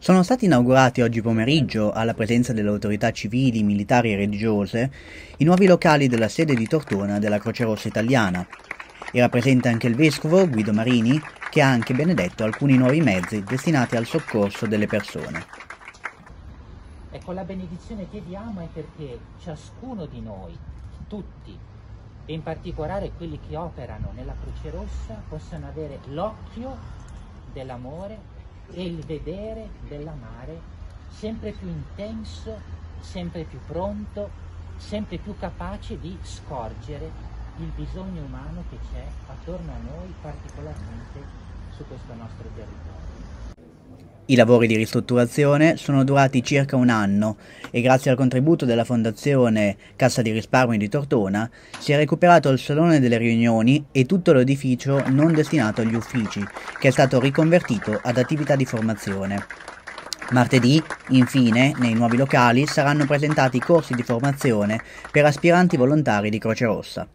Sono stati inaugurati oggi pomeriggio, alla presenza delle autorità civili, militari e religiose, i nuovi locali della sede di Tortona della Croce Rossa Italiana. Era presente anche il vescovo Guido Marini, che ha anche benedetto alcuni nuovi mezzi destinati al soccorso delle persone. Ecco, la benedizione che diamo è perché ciascuno di noi, tutti, e in particolare quelli che operano nella Croce Rossa, possano avere l'occhio dell'amore e il vedere dell'amare sempre più intenso, sempre più pronto, sempre più capace di scorgere il bisogno umano che c'è attorno a noi, particolarmente su questo nostro territorio. I lavori di ristrutturazione sono durati circa un anno e grazie al contributo della Fondazione Cassa di Risparmio di Tortona si è recuperato il salone delle riunioni e tutto l'edificio non destinato agli uffici, che è stato riconvertito ad attività di formazione. Martedì, infine, nei nuovi locali saranno presentati corsi di formazione per aspiranti volontari di Croce Rossa.